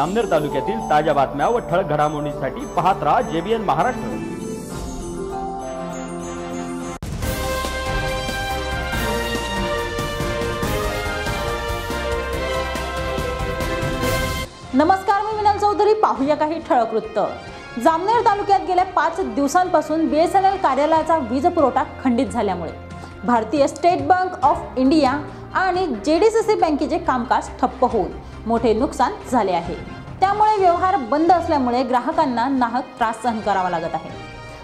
अमनेर तालुक्यातील ताज्या बातम्या व ठळक घडामोडींसाठी पाहत राहा जेबीएन महाराष्ट्र. नमस्कार मी विनल चौधरी. पाहूया काही ठळक वृत्त. जामनेर तालुक्यात गेल्या पाच दिवसांपासून बी एस एन एल कार्यालयाचा वीज पुरवठा खंडित झाल्यामुळे भारतीय स्टेट बँक ऑफ इंडिया आणि जे डी सी सी बँकेचे कामकाज ठप्प होऊन मोठे नुकसान झाले आहे. त्यामुळे व्यवहार बंद असल्यामुळे ग्राहकांना नाहक त्रास सहन करावा लागत आहे.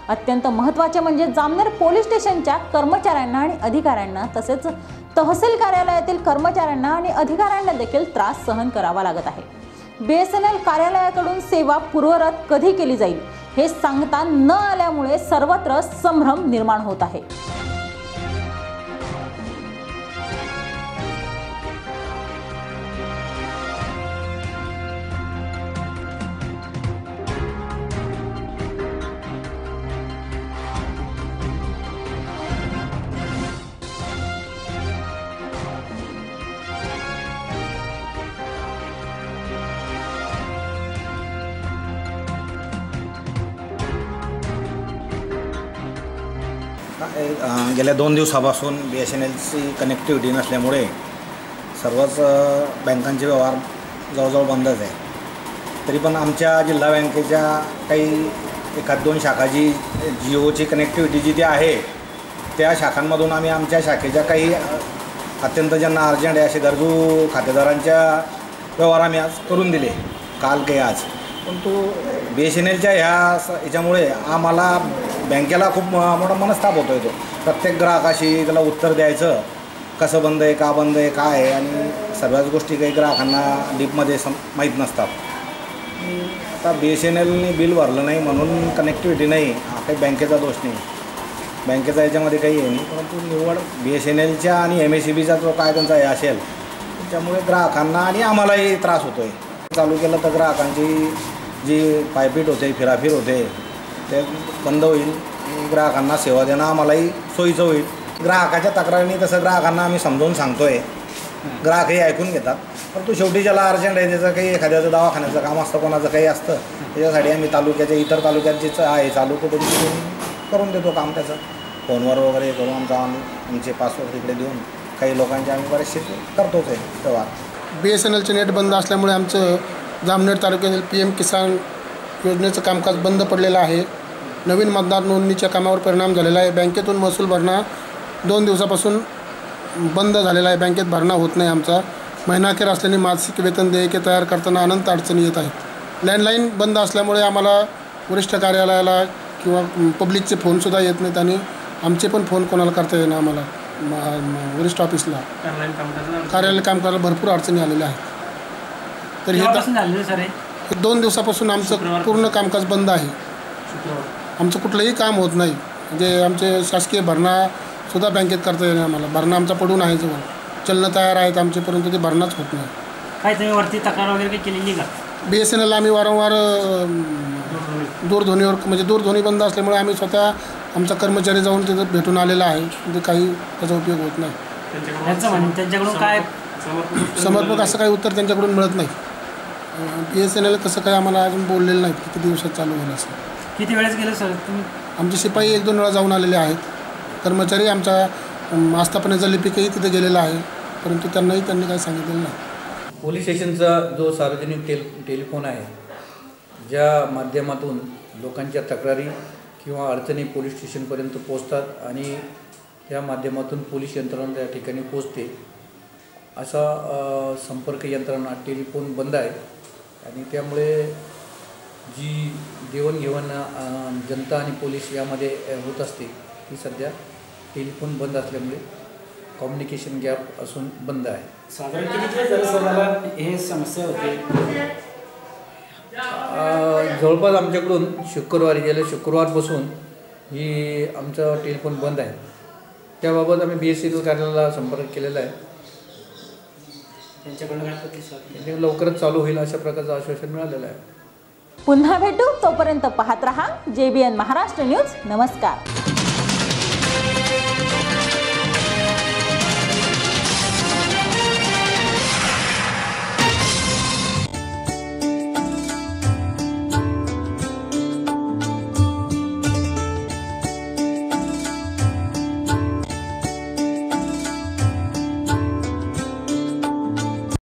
अत्यंत महत्त्वाचे म्हणजे जामनेर पोलीस स्टेशनच्या कर्मचाऱ्यांना आणि अधिकाऱ्यांना तसेच तहसील कार्यालयातील कर्मचाऱ्यांना आणि अधिकाऱ्यांना देखील त्रास सहन करावा लागत आहे. बी एस एन एल कार्यालयाकडून सेवा पूर्वरत कधी केली जाईल हे सांगता न आल्यामुळे सर्वत्र संभ्रम निर्माण होत आहे. गेल्या दोन दिवसापासून बी एस एन एलची कनेक्टिव्हिटी नसल्यामुळे सर्वच बँकांचे व्यवहार जवळजवळ बंदच आहे. तरी पण आमच्या जिल्हा बँकेच्या काही एखाद दोन शाखा जी जिओची कनेक्टिव्हिटी जी ती आहे त्या शाखांमधून आम्ही आमच्या शाखेच्या काही अत्यंत ज्यांना अर्जंट आहे असे गरजू खातेदारांच्या व्यवहार आम्ही आज करून दिले. काल काही आज. परंतु बी एस एन एलच्या ह्या ह्याच्यामुळे आम्हाला बँकेला खूप म- मोठा मनस्ताप होतो आहे तो. प्रत्येक ग्राहकाशी त्याला उत्तर द्यायचं कसं बंद आहे का बंद आहे काय आहे आणि सर्वच गोष्टी काही ग्राहकांना डीपमध्ये सम माहीत नसतात. आता बी एस एन एलने बिल भरलं नाही म्हणून कनेक्टिव्हिटी नाही हा काही बँकेचा दोष नाही. बँकेचा याच्यामध्ये काही आहे नाही परंतु निव्वळ बी एस एन एलच्या आणि एम एस सी बीचा जो काय त्यांचा हे असेल त्याच्यामुळे ग्राहकांना आणि आम्हालाही त्रास होतो आहे चालू केलं तर ग्राहकांची जी पायपीट होते फिराफिर होते ते बंद होईल. ग्राहकांना सेवा देणं आम्हालाही सोयीचं होईल. ग्राहकाच्या तक्रारीने तसं ग्राहकांना आम्ही समजावून सांगतो आहे ग्राहकही ऐकून घेतात. परंतु शेवटी ज्याला अर्जंट आहे त्याचं काही एखाद्याचं दवाखान्याचं काम असतं कोणाचं काही असतं त्याच्यासाठी आम्ही तालुक्याच्या इतर तालुक्यांचे आहे चालू कुठे करून देतो काम त्याचं. फोनवर वगैरे करून आमचा आम्ही आमचे पासवर्ड तिकडे देऊन काही लोकांचे आम्ही बरेचसे करतोच आहे व्यवहार. बी एस एन एलचे नेट बंद असल्यामुळे आमचं जामनेर तालुक्यातील पी एम किसान योजनेचं कामकाज बंद पडलेलं आहे. नवीन मतदार नोंदणीच्या कामावर परिणाम झालेला आहे. बँकेतून महसूल भरणा दोन दिवसापासून बंद झालेला आहे. बँकेत भरणा होत नाही आमचा. महिनाखेर असल्याने मासिक वेतन देयके तयार करताना अनंत अडचणी येत आहेत. लँडलाईन बंद असल्यामुळे आम्हाला वरिष्ठ कार्यालयाला किंवा पब्लिकचे फोनसुद्धा येत नाहीत आणि आमचे पण फोन कोणाला करता येईना आम्हाला. वरिष्ठ ऑफिसला. कार्यालय काम करायला भरपूर अडचणी आलेल्या आहेत. तर हे हे? दोन दिवसापासून आमचं पूर्ण कामकाज बंद आहे. आमचं कुठलंही काम होत नाही. म्हणजे आमचे शासकीय भरणा सुद्धा बँकेत करता येणार आम्हाला. भरणा आमचा पडून आहे जवळ. चलनं तयार आहेत आमचे परंतु ते भरणाच होत नाही. काय तुम्ही वरती तक्रार वगैरे काही केलेली का? बी एस एन एलला आम्ही वारंवार दूरध्वनीवर म्हणजे दूरध्वनी बंद असल्यामुळे आम्ही स्वतः आमचा कर्मचारी जाऊन तिथं भेटून आलेला आहे. म्हणजे काही त्याचा उपयोग होत नाही. त्यांचं म्हण त्यांच्याकडून काय समर्पक असं काही उत्तर त्यांच्याकडून मिळत नाही. बी एस एन एल कसं काही आम्हाला अजून बोललेलं नाही किती दिवसात चालू होईल असं. किती वेळेस गेलं सर तुम्ही? आमचे शिपाई एक दोन वेळा जाऊन आलेले आहेत. कर्मचारी आमच्या अम, आस्थापनेचा लिपिकही तिथे गेलेला आहे. परंतु त्यांनाही त्यांनी काही सांगितलेलं नाही. पोलीस स्टेशनचा जो सार्वजनिक टेल टेलिफोन आहे ज्या माध्यमातून लोकांच्या तक्रारी किंवा अडचणी पोलीस स्टेशनपर्यंत पोचतात आणि त्या माध्यमातून पोलीस यंत्रणा त्या ठिकाणी पोचते असा संपर्क यंत्रणा टेलिफोन बंद आहे आणि त्यामुळे जी देवणघेवण जनता आणि पोलीस यामध्ये होत असते ती सध्या टेलिफोन बंद असल्यामुळे कम्युनिकेशन गॅप असून बंद आहे. साधारण किती हे समस्या होते. जवळपास आमच्याकडून शुक्रवारी गेल्या शुक्रवारपासून ही आमचं टेलिफोन बंद आहे. त्याबाबत आम्ही बी एस सी एल कार्यालयाला संपर्क केलेला आहे. त्यांच्याकडून लवकरच चालू होईल अशा प्रकारचं आश्वासन मिळालेलं आहे. पुन्हा भेटू. तोपर्यंत पाहत रहा. जेबीएन महाराष्ट्र न्यूज नमस्कार.